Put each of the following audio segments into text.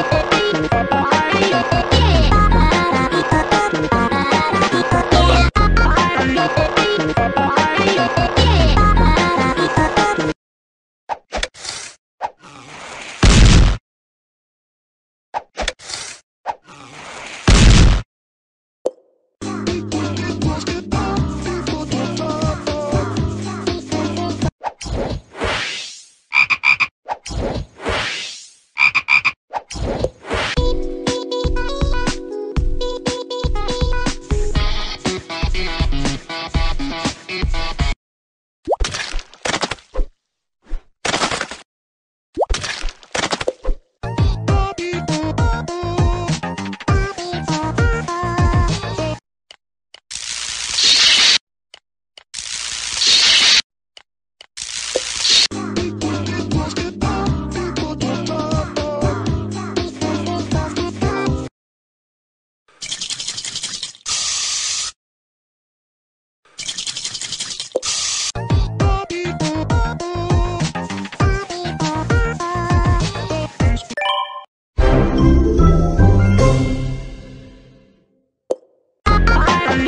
Thank you.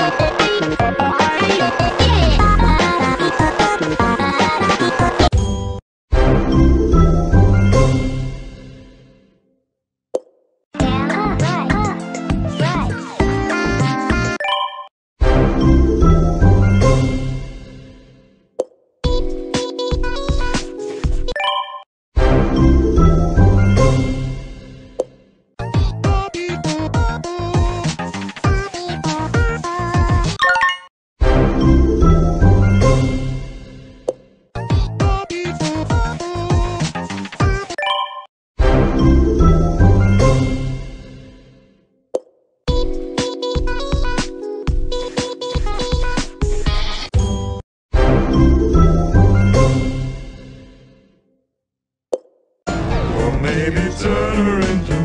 Thank you. Baby, turn her into